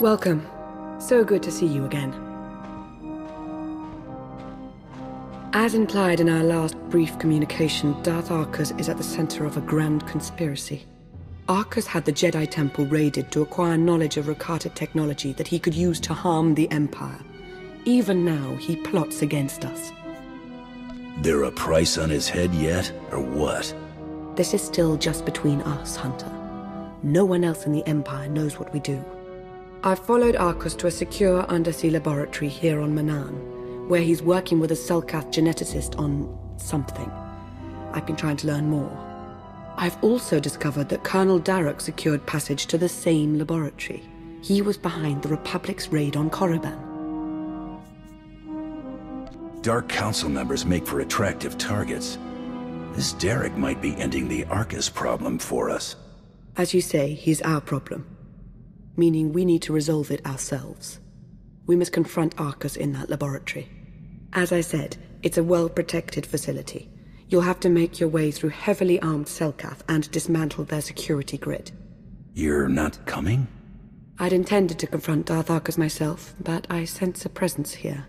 Welcome. So good to see you again. As implied in our last brief communication, Darth Arkous is at the center of a grand conspiracy. Arkous had the Jedi Temple raided to acquire knowledge of Rakata technology that he could use to harm the Empire. Even now, he plots against us. There a price on his head yet, or what? This is still just between us, Hunter. No one else in the Empire knows what we do. I've followed Arkous to a secure undersea laboratory here on Manaan, where he's working with a Selkath geneticist on something. I've been trying to learn more. I've also discovered that Colonel Darok secured passage to the same laboratory. He was behind the Republic's raid on Korriban. Dark Council members make for attractive targets. This Darok might be ending the Arkous problem for us. As you say, he's our problem meaning we need to resolve it ourselves. We must confront Arkous in that laboratory. As I said, it's a well-protected facility. You'll have to make your way through heavily armed Selkath and dismantle their security grid. You're not coming? I'd intended to confront Darth Arkous myself, but I sense a presence here.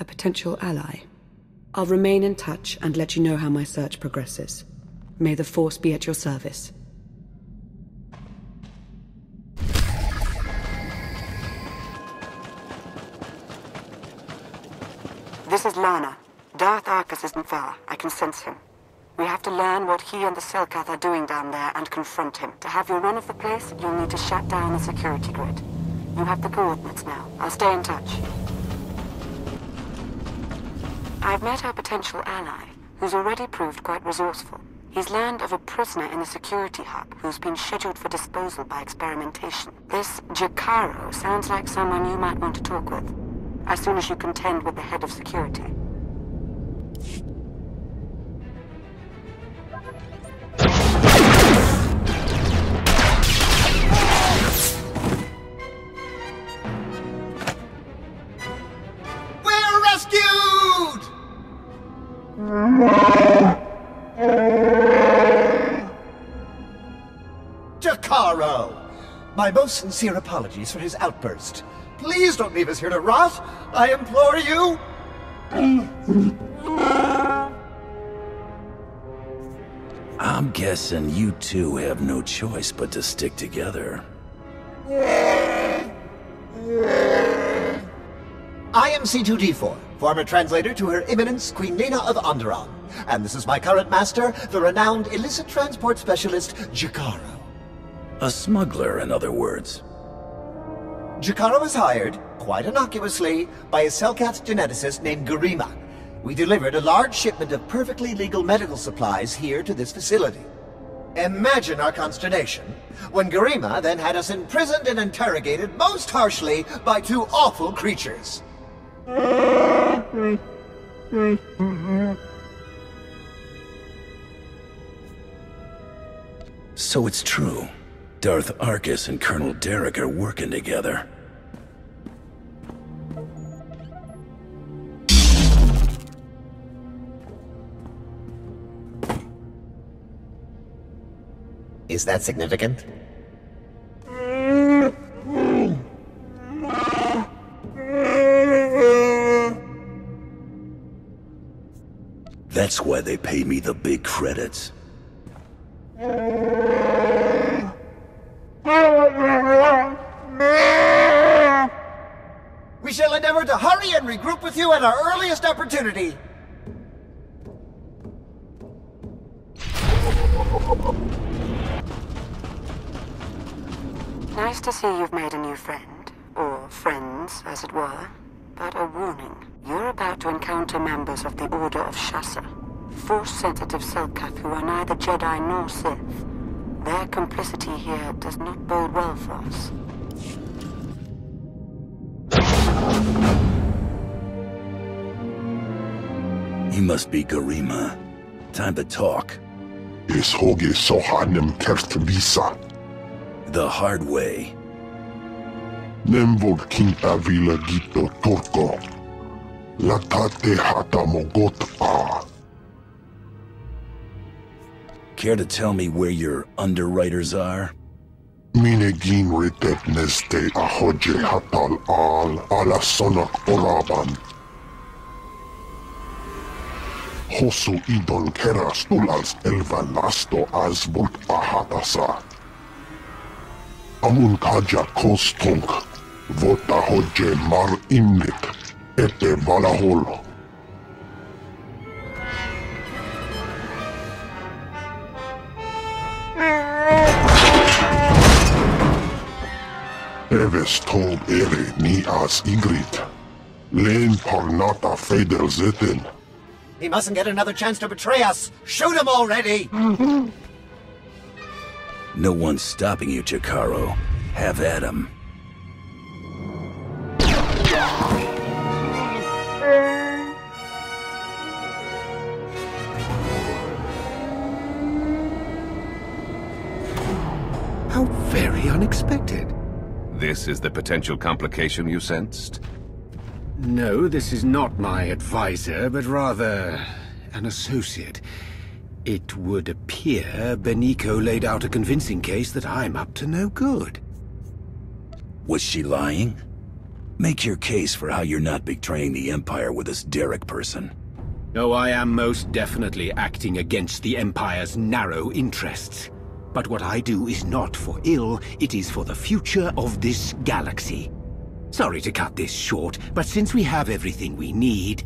A potential ally. I'll remain in touch and let you know how my search progresses. May the Force be at your service. This is Lana. Darth Arkous isn't far. I can sense him. We have to learn what he and the Selkath are doing down there and confront him. To have your run of the place, you'll need to shut down the security grid. You have the coordinates now. I'll stay in touch. I've met our potential ally, who's already proved quite resourceful. He's learned of a prisoner in the security hub who's been scheduled for disposal by experimentation. This Jakarro sounds like someone you might want to talk with as soon as you contend with the head of security. Jakarro! My most sincere apologies for his outburst. Please don't leave us here to rot. I implore you. I'm guessing you two have no choice but to stick together. Am C2D4, former translator to Her Eminence Queen Nina of Onderon. And this is my current master, the renowned illicit transport specialist, Jakarro. A smuggler, in other words. Jakarro was hired, quite innocuously, by a Selkath geneticist named Garima. We delivered a large shipment of perfectly legal medical supplies here to this facility. Imagine our consternation when Garima then had us imprisoned and interrogated most harshly by two awful creatures. So it's true. Darth Arkous and Colonel Darok are working together. Is that significant? That's why they pay me the big credits. We shall endeavor to hurry and regroup with you at our earliest opportunity. Nice to see you've made a new friend. Or friends, as it were. But a warning. You're about to encounter members of the Order of Shassa. Force-sensitive Selkath who are neither Jedi nor Sith. Their complicity here does not bode well for us. He must be Garima. Time to talk. Is hoge sohanem kertvisa. The hard way. Nemvod king avila gito torko. Latate hata mogot Care to tell me where your underwriters are? Minegin ritet neste ahoje hatal al ala sonak oraban. Hosu idon keras tulals elva lasto as vult ahatasa. Amun kaja kostunk, vota hoje mar innik, ete valaholo. Eves tog ere ni as igrit. Len parnata feder zetin. He mustn't get another chance to betray us! Shoot him already! Mm-hmm. No one's stopping you, Jakarro. Have at him. This is the potential complication you sensed? No, this is not my advisor, but rather an associate. It would appear Beniko laid out a convincing case that I'm up to no good. Was she lying? Make your case for how you're not betraying the Empire with this Darok person. Oh, I am most definitely acting against the Empire's narrow interests. But what I do is not for ill, it is for the future of this galaxy. Sorry to cut this short, but since we have everything we need...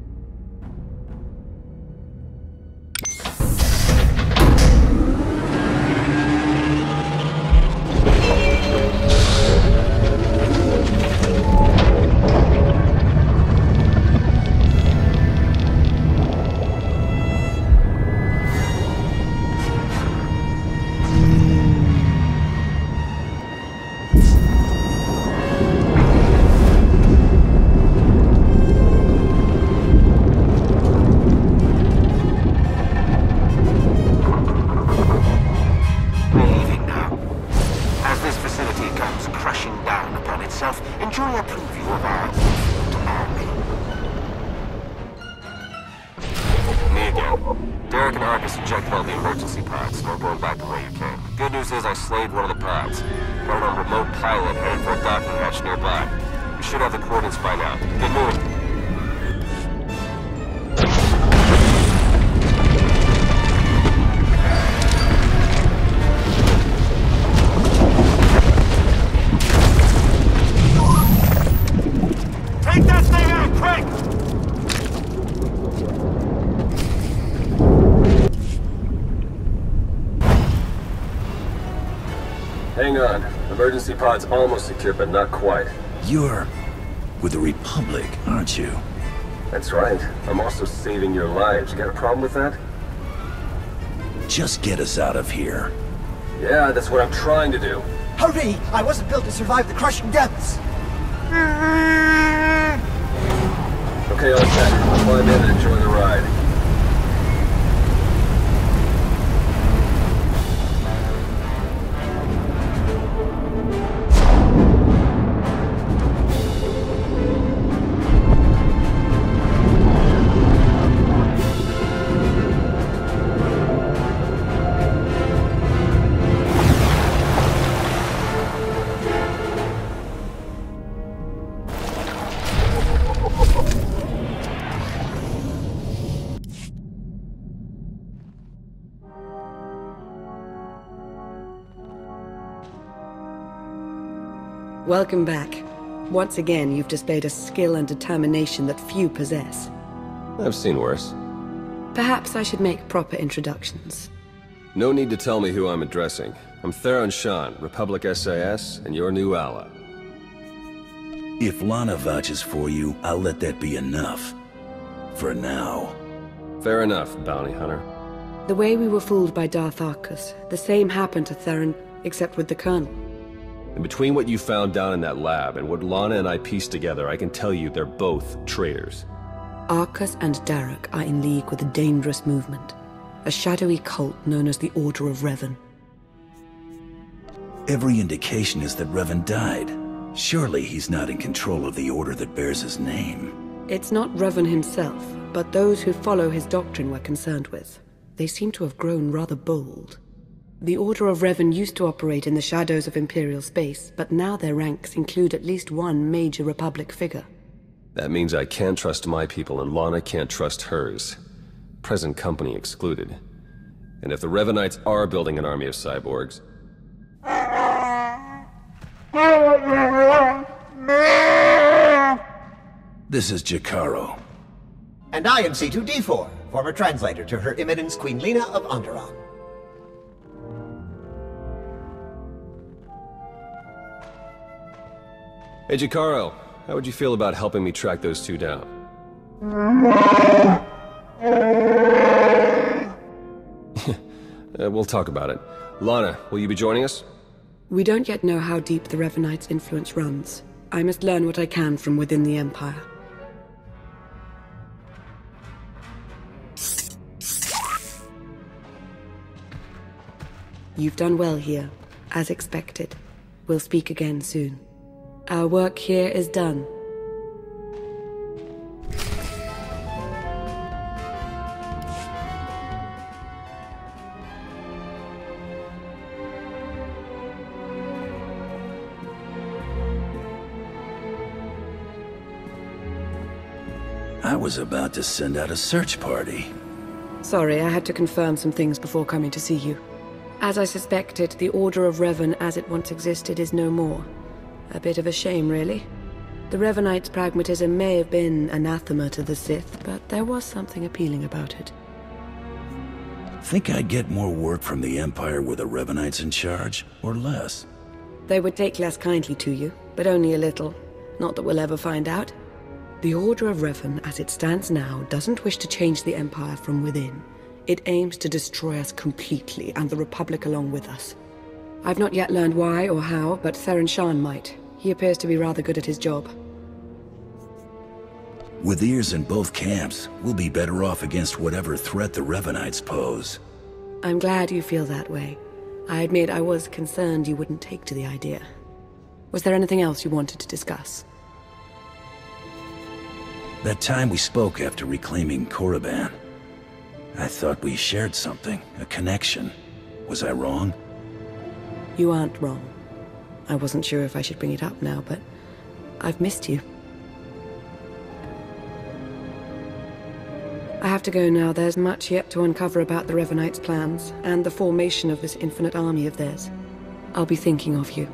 The emergency pods. We're going back the way you came. Good news is I slayed one of the pods. It on remote pilot heading for a docking hatch nearby. We should have the coordinates by now. Get moving. Emergency pod's almost secure, but not quite. You're with the Republic, aren't you? That's right. I'm also saving your lives. You got a problem with that? Just get us out of here. Yeah, that's what I'm trying to do. Hurry! I wasn't built to survive the crushing depths! Okay, all set. Climb in and enjoy the ride. Welcome back. Once again, you've displayed a skill and determination that few possess. I've seen worse. Perhaps I should make proper introductions. No need to tell me who I'm addressing. I'm Theron Shan, Republic SIS, and your new ally. If Lana vouches for you, I'll let that be enough. For now. Fair enough, bounty hunter. The way we were fooled by Darth Arkous, the same happened to Theron, except with the Colonel. And between what you found down in that lab and what Lana and I pieced together, I can tell you they're both traitors. Arkous and Darok are in league with a dangerous movement, a shadowy cult known as the Order of Revan. Every indication is that Revan died. Surely he's not in control of the order that bears his name. It's not Revan himself, but those who follow his doctrine we're concerned with. they seem to have grown rather bold. The Order of Revan used to operate in the shadows of Imperial space, but now their ranks include at least one major Republic figure. That means I can't trust my people and Lana can't trust hers. Present company excluded. And if the Revanites are building an army of cyborgs... This is Jakarro. And I am C2D4, former translator to Her Eminence Queen Lena of Onderon. Hey, Jakarro, how would you feel about helping me track those two down? uh, we'll talk about it. Lana, will you be joining us? We don't yet know how deep the Revanites' influence runs. I must learn what I can from within the Empire. You've done well here, as expected. We'll speak again soon. Our work here is done. I was about to send out a search party. Sorry, I had to confirm some things before coming to see you. As I suspected, the Order of Revan as it once existed is no more. A bit of a shame, really. The Revanites' pragmatism may have been anathema to the Sith, but there was something appealing about it. Think I'd get more work from the Empire with the Revanites in charge, or less? They would take less kindly to you, but only a little. Not that we'll ever find out. The Order of Revan, as it stands now, doesn't wish to change the Empire from within. It aims to destroy us completely, and the Republic along with us. I've not yet learned why or how, but Theron Shan might. He appears to be rather good at his job. With ears in both camps, we'll be better off against whatever threat the Revanites pose. I'm glad you feel that way. I admit I was concerned you wouldn't take to the idea. Was there anything else you wanted to discuss? That time we spoke after reclaiming Korriban. I thought we shared something, a connection. Was I wrong? You aren't wrong. I wasn't sure if I should bring it up now, but I've missed you. I have to go now. There's much yet to uncover about the Revanites' plans, and the formation of this infinite army of theirs. I'll be thinking of you.